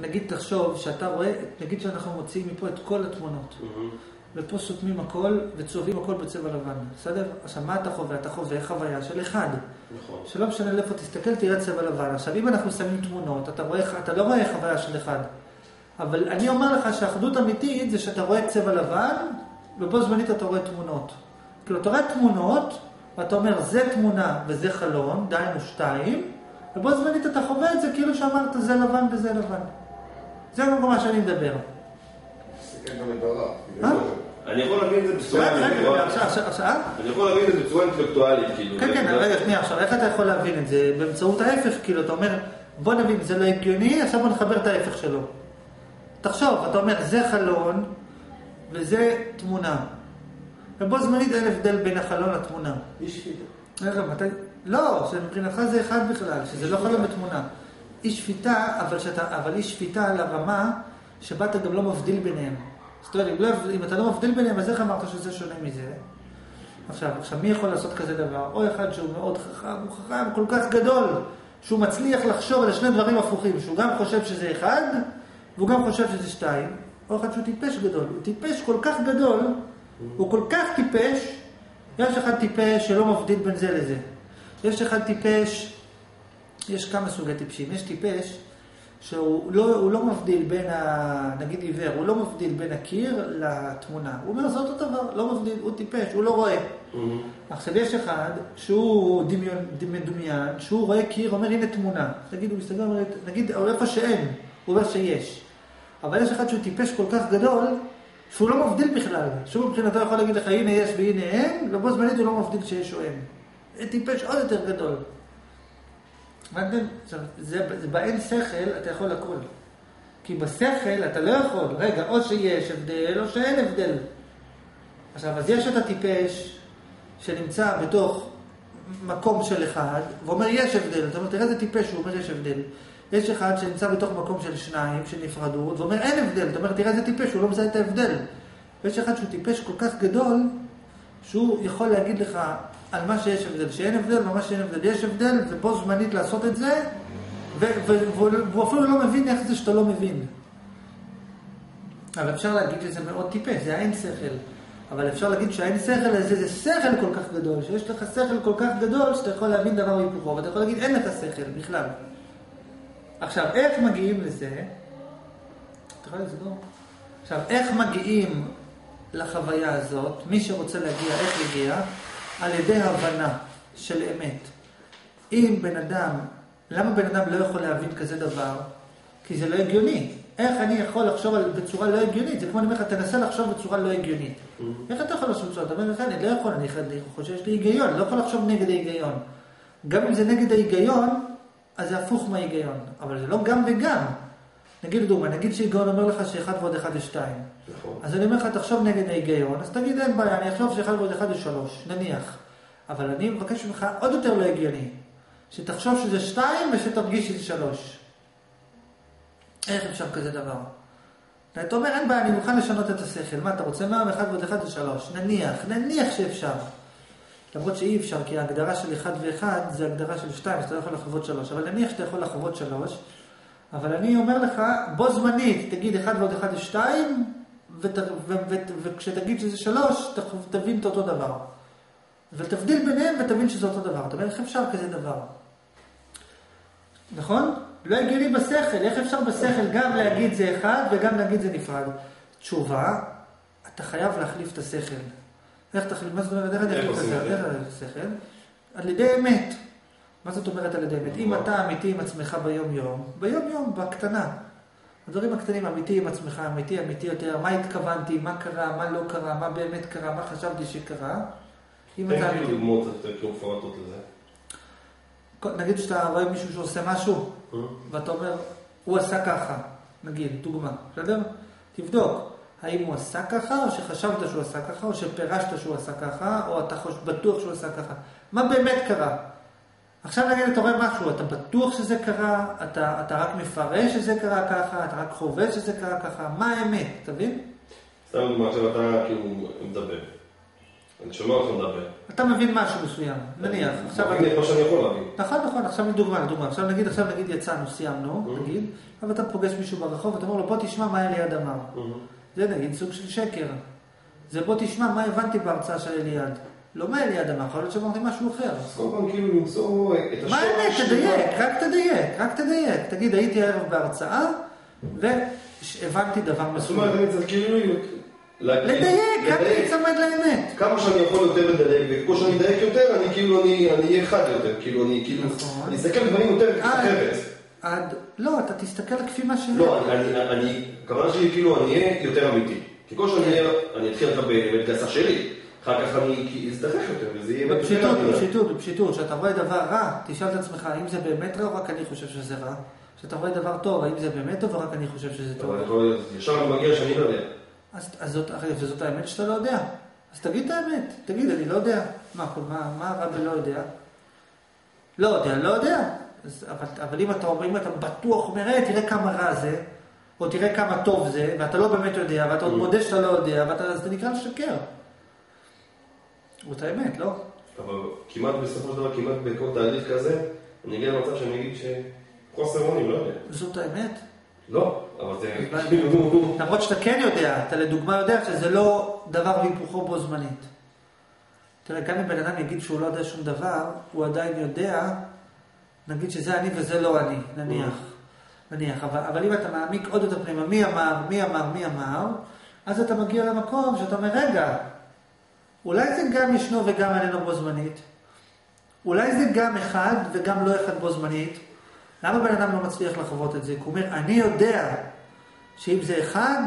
נגיד תחשוב שאתה רואה, נגיד שאנחנו מוציאים מפה את כל התמונות, ופה סותמים הכל וצובעים הכל בצבע לבן, בסדר? עכשיו מה אתה חווה? אתה חווה חוויה של אחד. נכון. שלא משנה לאיפה תסתכל, תראה צבע לבן. עכשיו אם אנחנו שמים תמונות, אתה, רואה, אתה לא רואה חוויה של אחד. אבל אני אומר לך שאחדות אמיתית זה שאתה רואה צבע לבן, ובו זמנית אתה רואה תמונות. כאילו אתה רואה תמונות, ואתה אומר זה תמונה וזה חלון, דהיינו שתיים, ובו זמנית אתה חווה את זה כאילו שאמרת זה לבן וזה לבן. זה לא מה שאני מדבר. אה? אני יכול להבין את זה בצורה אינטלקטואלית. אה? אני יכול להבין את זה בצורה אינטלקטואלית, כאילו. כן, כן, רגע, שנייה, עכשיו, איך אתה יכול להבין את זה? באמצעות ההפך, כאילו, אתה אומר, בוא נבין, זה לא הגיוני, עכשיו בוא נחבר את ההפך שלו. תחשוב, אתה אומר, זה חלון וזה תמונה. ובו זמנית אין הבדל בין החלון לתמונה. אי שפיטה. רגע, מתי... לא, שמבחינתך זה אחד בכלל, שזה לא חלון בתמונה. אי שפיטה, אבל, שאתה, אבל אי שפיטה על הרמה שבה אתה גם לא מבדיל ביניהם. זאת אומרת, אם, לא, אם אתה לא מבדיל ביניהם, אז איך אמרת שזה שונה מזה? עכשיו, עכשיו, מי יכול לעשות כזה דבר? או אחד שהוא מאוד חכם, הוא חכם כל כך גדול, שהוא מצליח לחשוב על שני דברים הפוכים, שהוא גם חושב שזה אחד, והוא גם חושב שזה שתיים, או אחד שהוא טיפש גדול. הוא טיפש כל כך גדול, הוא כל כך טיפש, יש אחד טיפש שלא מבדיל בין זה לזה. יש אחד טיפש, יש כמה סוגי טיפשים. יש טיפש שהוא לא, לא מבדיל בין, ה, נגיד עיוור, הוא לא מבדיל בין הקיר לתמונה. הוא אומר, זה אותו דבר, לא מבדיל, הוא טיפש, הוא לא רואה. מהמם. עכשיו יש אחד שהוא דמיון, מדומיין, שהוא רואה קיר, אומר הנה תמונה. נגיד הוא מסתכל, אומר, נגיד, איפה שאין, הוא אומר שיש. אבל יש אחד שהוא טיפש כל כך גדול, שהוא לא מבדיל בכלל. שהוא מבחינתו יכול להגיד לך הנה יש והנה אין, ובו זמנית הוא לא מבדיל שיש או אין. טיפש עוד יותר גדול. הבנתם? עכשיו, זה, באין שכל אתה יכול הכל. כי בשכל אתה לא יכול, רגע, או שיש הבדל או שאין הבדל. עכשיו, אז יש את הטיפש שנמצא בתוך מקום של אחד, ואומר יש הבדל. אתה אומר, תראה איזה טיפש, הוא אומר יש הבדל. יש אחד שנמצא בתוך מקום של שניים, של נפרדות, ואומר אין הבדל. אתה אומר, תראה איזה טיפש, הוא לא מזהה את ההבדל. ויש אחד שהוא טיפש כל כך גדול, שהוא יכול להגיד לך על מה שיש הבדל, שאין הבדל, ומה שאין הבדל יש הבדל, ובו זמנית לעשות את זה, והוא אפילו לא מבין איך זה שאתה לא מבין. אבל אפשר להגיד שזה מאוד טיפש, זה האין שכל. אבל אפשר להגיד שהאין שכל הזה זה שכל כל כך גדול, שיש לך שכל כל כך גדול שאתה יכול להבין דבר והיפוכו, ואתה יכול להגיד אין לך שכל בכלל. עכשיו, איך מגיעים לזה? אתה יכול לסגור? עכשיו, איך מגיעים לחוויה הזאת? מי שרוצה להגיע, איך יגיע? על ידי הבנה של אמת. אם בן אדם, למה בן אדם לא יכול להבין כזה דבר? כי זה לא הגיוני. איך אני יכול לחשוב על, בצורה לא הגיונית? זה כמו אני אומר לך, תנסה לחשוב בצורה לא הגיונית. איך אתה יכול לחשוב בצורה? אתה אומר לך, אני לא יכול, אני חושב שיש לי היגיון, לא יכול לחשוב נגד ההיגיון. גם אם זה נגד ההיגיון, אז זה הפוך מההיגיון. אבל זה לא גם וגם. נגיד לדוגמה, נגיד שהיגיון אומר לך שאחד ועוד אחד זה שתיים. נכון. אז אני אומר לך, תחשוב נגד ההיגיון, אז תגיד אין בעיה, אני אחשוב שאחד ועוד אחד זה שלוש, נניח. אבל אני מבקש ממך עוד יותר לא הגיוני, שתחשוב שזה שתיים ושתרגיש שזה שלוש. איך אפשר כזה דבר? אתה אומר, אין בעיה, אני מוכן לשנות את השכל. מה, אתה רוצה מה? אחד ועוד אחד זה שלוש. נניח, נניח שאפשר. למרות שאי אפשר, כי ההגדרה של אחד ואחד זה הגדרה של שתיים, אז אתה לא יכול לחוות שלוש. אבל נניח שאתה יכול לחוות שלוש, אבל אני אומר לך, בו זמנית, תגיד אחד ועוד אחד זה שתיים, ות, ו, ו, ו, וכשתגיד שזה שלוש, ת, תבין את אותו דבר. ותבדיל ביניהם ותבין שזה אותו דבר. אתה אומר, איך אפשר כזה דבר? נכון? לא הגיוני בשכל, איך אפשר בשכל גם להגיד זה אחד וגם להגיד זה נפרד? תשובה, אתה חייב להחליף את השכל. איך תחליף? מה זאת אומרת? איך אני אחליף את השכל? על ידי אמת. מה זאת אומרת על ידי אמת? אם נכון. אתה אמיתי עם עצמך ביום-יום, ביום-יום, בקטנה. הדברים הקטנים, אמיתי עם עצמך, אמיתי, אמיתי יותר, מה התכוונתי, מה קרה, מה לא קרה, מה באמת קרה, מה חשבתי שקרה. אם תן אתה אמיתי... דוגמאות קצת יותר כאילו מפורטות לזה. נגיד שאתה רואה מישהו שעושה משהו, ואתה אומר, הוא עשה ככה, נגיד, דוגמה, בסדר? תבדוק, האם הוא עשה ככה, או שחשבת שהוא עשה ככה, או שפירשת שהוא עשה ככה, או אתה. בטוח שהוא עשה ככה. מה באמת קרה? עכשיו נגיד אתה רואה משהו, אתה בטוח שזה קרה, אתה, אתה רק מפרש שזה קרה ככה, אתה רק חווה שזה קרה ככה, מה האמת, אתה מבין? סתם דוגמא, עכשיו אתה כאילו מדבר. אני שומע אותך מדבר. אתה מבין משהו מסוים, נניח, עכשיו... מבין את מה שאני יכול להבין. נכון, נכון, עכשיו לדוגמה, לדוגמה, עכשיו נגיד, עכשיו נגיד יצאנו, סיימנו. נגיד, אבל אתה פוגש מישהו ברחוב, אתה אומר לו, בוא תשמע מה אליעד אמר. זה נגיד סוג של שקר. זה בוא תשמע מה הבנתי בהרצאה של אליעד. לא מה אליעד אמר, יכול להיות שאמרתי משהו אחר. אז כל פעם כאילו למצוא את מה האמת? השורש. תדייק, רק תדייק, רק תדייק. תגיד, הייתי הערב בהרצאה, והבנתי דבר זאת מסוים. אומרת, אני צריך כאילו... לדייק, רק. להיצמד לאמת. כמה שאני יכול יותר לדייק, וככל שאני אדייק יותר, אני כאילו, אני אהיה חד יותר. כאילו, אני כאילו... נכון. אני אסתכל דברים יותר אחרת. עד, לא, אתה תסתכל כפי מה ש... לא, אני- הכוונה שלי כאילו, אני אהיה יותר אמיתי. ככל שאני אהיה, אני אתחיל לך באמת גסה שלי, אחר כך אני אזדחך יותר, וזה יהיה... בפשיטות. בפשיטות, בפשיטות. כשאתה רואה דבר רע, תשאל את עצמך, האם זה באמת רע או רק אני חושב שזה רע? כשאתה רואה דבר טוב, האם זה באמת טוב או רק אני חושב שזה טוב? אבל יכול, ישר אני מגיע שאני לא יודע. אז, זאת, האמת שאתה לא יודע. אז תגיד את האמת. תגיד, אני לא יודע. מה, מה, מה הרע בלא יודע? לא יודע, לא יודע. אז, אבל, אבל אם אתה אומר, אם אתה בטוח אומר, "אה, תראה כמה רע זה, או תראה כמה טוב זה, ואתה לא באמת יודע, ואתה עוד Mm. מודה שאתה לא יודע, ואתה, אז זה נקרא לשקר. זאת האמת, לא? אבל כמעט בסופו של דבר, כמעט בכל תהליך כזה, אני אגיע למצב שאני אגיד שחוסר אונים, לא יודע. זאת האמת. לא, אבל זה. כאילו... למרות שאתה כן יודע, אתה לדוגמה יודע שזה לא דבר והיפוכו בו זמנית. תראה, גם אם בן אדם יגיד שהוא לא יודע שום דבר, הוא עדיין יודע, נגיד שזה אני וזה לא אני, נניח. נניח, אבל, אבל אם אתה מעמיק עוד יותר פנימה, מי אמר, מי אמר, מי אמר, אז אתה מגיע למקום שאתה אומר, רגע, אולי זה גם ישנו וגם איננו בו זמנית? אולי זה גם אחד וגם לא אחד בו זמנית? למה בן אדם לא מצליח לחוות את זה? כי הוא אומר, אני יודע שאם זה אחד,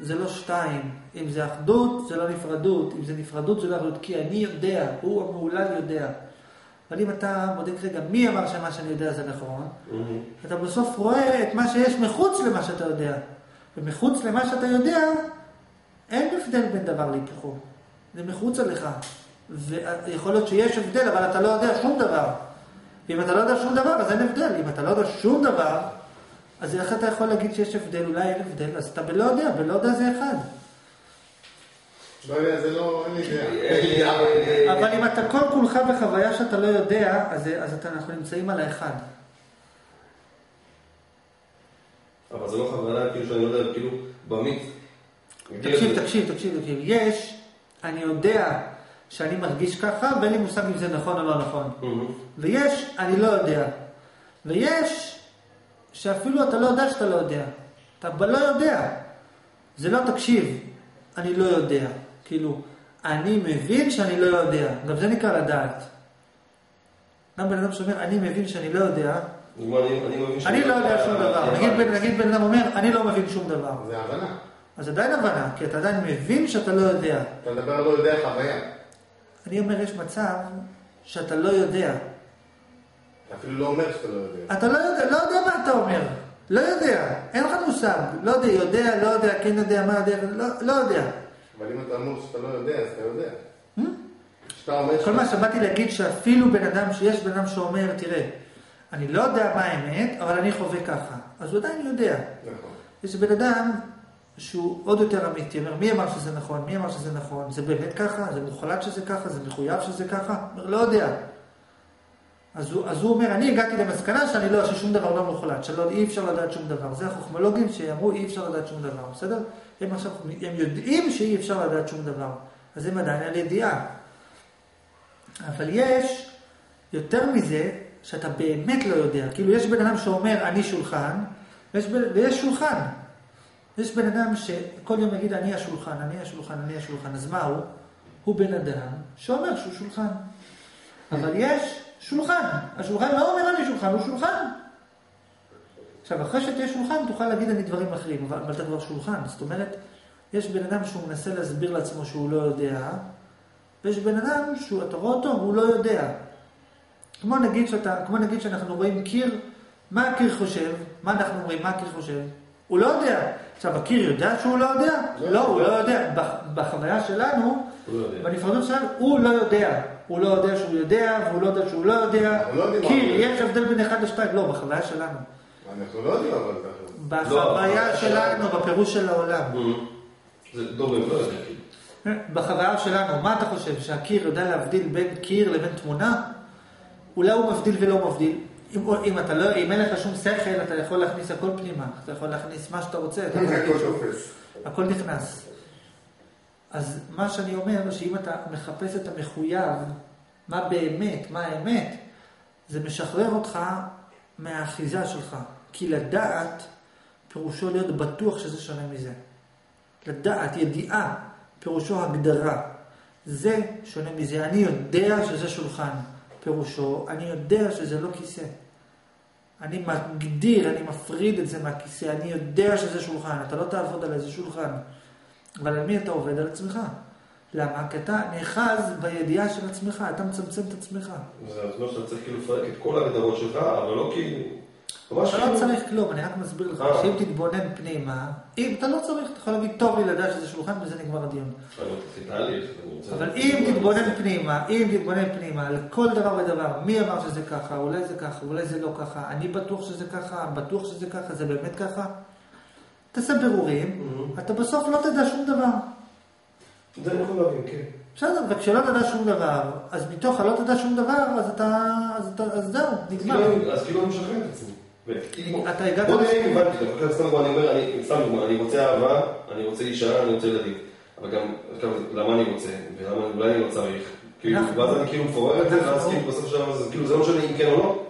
זה לא שתיים. אם זה אחדות, זה לא נפרדות. אם זה נפרדות, זה לא אחדות. כי אני יודע, הוא המהולל יודע. אבל אם אתה בודק רגע, מי אמר שמה שאני יודע זה נכון? מהמם. אתה בסוף רואה את מה שיש מחוץ למה שאתה יודע. ומחוץ למה שאתה יודע, אין הבדל בין דבר להיפוכו. זה מחוץ עליך. ויכול להיות שיש הבדל, אבל אתה לא יודע שום דבר. ואם אתה לא יודע שום דבר, אז אין הבדל. אם אתה לא יודע שום דבר, אז איך אתה יכול להגיד שיש הבדל? אולי אין הבדל, אז אתה בלא יודע, בלא יודע זה אחד. לא לא. אבל אם אתה כל כולך בחוויה שאתה לא יודע, אז, אז אתה, אנחנו נמצאים על האחד. אבל זה לא בכוונה, כאילו שאני לא יודע, כאילו, במיץ. תקשיב, תקשיב, תקשיב, תקשיב. יש, אני יודע שאני מרגיש ככה, ואין לי מושג אם זה נכון או לא נכון. מהמם. ויש, אני לא יודע. ויש, שאפילו אתה לא יודע שאתה לא יודע. אתה לא יודע. זה לא תקשיב, אני לא יודע. כאילו, אני מבין שאני לא יודע. גם זה נקרא לדעת. גם בן אדם שאומר, אני מבין שאני לא יודע, אני לא יודע שום דבר. בן- נגיד בן אדם אומר, אני לא מבין שום דבר. זה הבנה. אז עדיין הבנה, כי אתה עדיין מבין שאתה לא יודע. אתה מדבר על לא יודע חוויה. אני אומר, יש מצב שאתה לא יודע. אתה אפילו לא אומר שאתה לא יודע. אתה לא יודע, לא יודע מה אתה אומר. לא יודע, אין לך מושג. לא יודע, יודע, לא יודע, כן יודע, מה יודע, לא, לא יודע. אבל אם אתה אומר שאתה לא יודע, אז אתה יודע. אומר כל שאתה... מה שבאתי להגיד שאפילו בן אדם, שיש בן אדם שאומר, תראה, אני לא יודע מה האמת, אבל אני חווה ככה. אז הוא עדיין יודע. נכון. יש בן אדם שהוא עוד יותר אמיתי, אומר, מי אמר שזה נכון, מי אמר שזה נכון, זה באמת ככה, זה מוחלט שזה ככה, זה מחויב שזה ככה, אומר, לא יודע. אז הוא, אז הוא אומר, אני הגעתי למסקנה שאני לא, ששום דבר לא מוחלט, שלא, אי אפשר לדעת שום דבר. זה החוכמולוגים שאמרו, אי אפשר לדעת שום דבר, בסדר? הם עכשיו, הם יודעים שאי אפשר לדעת שום דבר, אז הם עדיין על ידיעה. אבל יש יותר מזה, שאתה באמת לא יודע. כאילו, יש בן אדם שאומר, אני שולחן, ויש, ויש שולחן. יש בן אדם שכל יום יגיד, אני השולחן, אני השולחן, אני השולחן. אז מה הוא? הוא בן אדם שאומר שהוא שולחן. אבל יש שולחן. השולחן לא אומר אני שולחן, הוא שולחן. עכשיו, אחרי שתהיה שולחן, תוכל להגיד אני דברים אחרים, אבל, אבל אתה כבר שולחן. זאת אומרת, יש בן אדם שהוא מנסה להסביר לעצמו שהוא לא יודע, ויש בן אדם שאתה רואה אותו, הוא לא יודע. כמו נגיד, שאתה, כמו נגיד שאנחנו רואים קיר, מה הקיר חושב? מה אנחנו אומרים? מה הקיר חושב? הוא לא יודע. עכשיו, הקיר יודע שהוא לא יודע? לא. לא, הוא לא יודע. בח- בחוויה שלנו, לא. בנפרדות שלנו, הוא לא יודע. הוא לא יודע שהוא יודע, והוא לא יודע שהוא לא יודע. לא קיר. יש הבדל בין אחד לשתיים. לא, בחוויה שלנו. אנחנו לא יודעים אבל ככה. בחוויה שלנו, בפירוש של העולם. מהמם. זה דובר, לא יודע, כאילו. בחוויה שלנו, מה אתה חושב? שהקיר יודע להבדיל בין קיר לבין תמונה? אולי הוא מבדיל ולא מבדיל. אם, אם, אתה לא, אם אין לך שום שכל, אתה יכול להכניס הכל פנימה. אתה יכול להכניס מה שאתה רוצה. אתה הכל תופס. הכל נכנס. אז מה שאני אומר, שאם אתה מחפש את המחויב, מה באמת, מה האמת, זה משחרר אותך מהאחיזה שלך. כי לדעת, פירושו להיות בטוח שזה שונה מזה. לדעת, ידיעה, פירושו הגדרה. זה שונה מזה. אני יודע שזה שולחן. פירושו, אני יודע שזה לא כיסא. אני מגדיר, אני מפריד את זה מהכיסא, אני יודע שזה שולחן, אתה לא תעבוד על איזה שולחן. אבל על מי אתה עובד? על עצמך. למה? כי אתה נאחז בידיעה של עצמך, אתה מצמצם את עצמך. זה אומר שאתה צריך כאילו לפרק את כל ההגדרות שלך, אבל לא כאילו... ממש אתה לא כאילו- צריך כלום, אני רק מסביר לך, אה. שאם תתבונן פנימה, אם אתה לא צריך, אתה יכול להגיד, טוב לי לדעת שזה שולחן וזה נגמר הדיון. אבל אם תתבונן פנימה, אם תתבונן פנימה על כל דבר ודבר, מי אמר שזה ככה, אולי זה ככה, אולי זה לא ככה, אני בטוח שזה ככה, בטוח שזה ככה, זה באמת ככה, תעשה בירורים, Mhm. אתה בסוף לא תדע שום דבר. זה אני יכול להבין, כן. בסדר, וכשלא תדע שום דבר, אז מתוך הלא תדע שום דבר, אז אתה, אז, זהו, נגמר. כאילו, אז כאילו אני משחרר את עצמי. אתה הגעת בוא נראה. אם הבנתי, סתם דוגמא, אני אומר, אני, סתם דוגמא, אני רוצה אהבה, אני רוצה אישה, אני רוצה ילדים. אבל גם, למה אני רוצה, ולמה אולי אני לא צריך. כאילו, ואז אני כאילו מפורר את זה, ואז כאילו בסוף שלב, אז כאילו זה לא משנה אם כן או לא.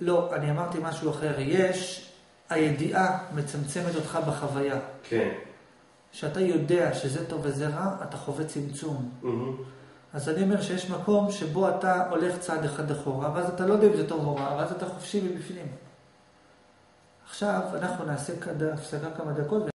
לא, אני אמרתי משהו אחר. יש, הידיעה מצמצמת אותך בחוויה. כן. כשאתה יודע שזה טוב וזה רע, אתה חווה צמצום. מהמם. אז אני אומר שיש מקום שבו אתה הולך צעד אחד אחורה, ואז אתה לא יודע אם זה טוב או רע, ואז אתה חופשי מבפנים. עכשיו אנחנו נעשה כד- הפסקה כמה דקות.